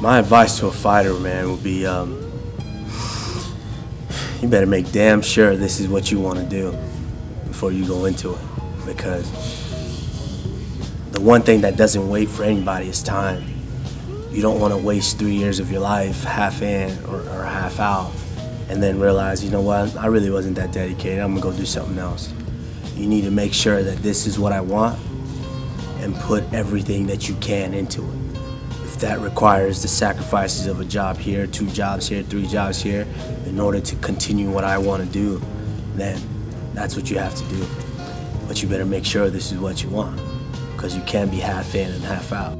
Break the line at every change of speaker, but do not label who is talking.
My advice to a fighter, man, would be um, you better make damn sure this is what you want to do before you go into it. Because the one thing that doesn't wait for anybody is time. You don't want to waste three years of your life half in or, or half out and then realize, you know what, I really wasn't that dedicated. I'm going to go do something else. You need to make sure that this is what I want and put everything that you can into it. If that requires the sacrifices of a job here, two jobs here, three jobs here, in order to continue what I want to do, then that's what you have to do. But you better make sure this is what you want, because you can't be half in and half out.